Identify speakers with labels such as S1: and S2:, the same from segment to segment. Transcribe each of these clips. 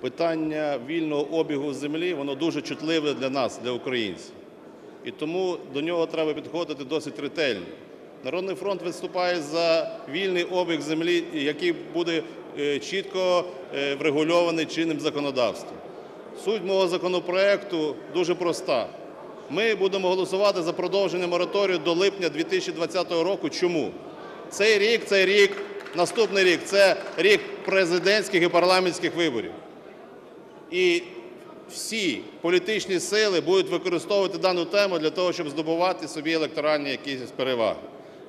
S1: Питання вільного обігу землі воно дуже чутливе для нас, для українців. І тому до нього треба підходити досить ретельно. Народний фронт виступає за вільний обіг землі, який буде е, чітко е, врегульований чинним законодавством. Суть мого законопроекту дуже проста. Ми будемо голосувати за продовження мораторію до липня 2020 року. Чому? Цей рік, цей рік, наступний рік це рік президентських і парламентських виборів. І всі політичні сили будуть використовувати дану тему для того, щоб здобувати собі електоральні якісь переваги.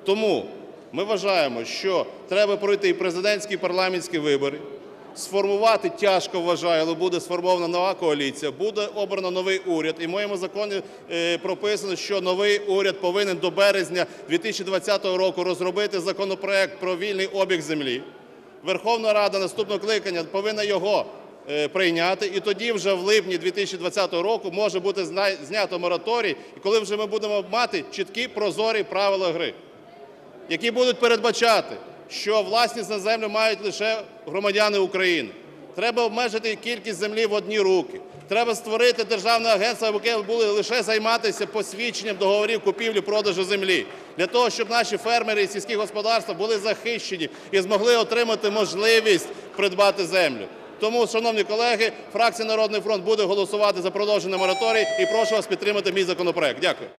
S1: Тому ми вважаємо, що треба пройти і президентські, і парламентські вибори, сформувати тяжко вважаю, але буде сформована нова коаліція, буде обрано новий уряд. І в моєму законі е, прописано, що новий уряд повинен до березня 2020 року розробити законопроект про вільний обіг землі. Верховна Рада наступного кликання повинна його прийняти, і тоді вже в липні 2020 року може бути знято мораторій, і коли вже ми будемо мати чіткі прозорі правила гри, які будуть передбачати, що власність на землю мають лише громадяни України. Треба обмежити кількість землі в одні руки. Треба створити державне агентство, яке буде лише займатися посвідченням договорів купівлі-продажу землі, для того, щоб наші фермери і сільські господарства були захищені і змогли отримати можливість придбати землю. Тому, шановні колеги, фракція Народний фронт буде голосувати за продовження мораторій і прошу вас підтримати мій законопроект. Дякую.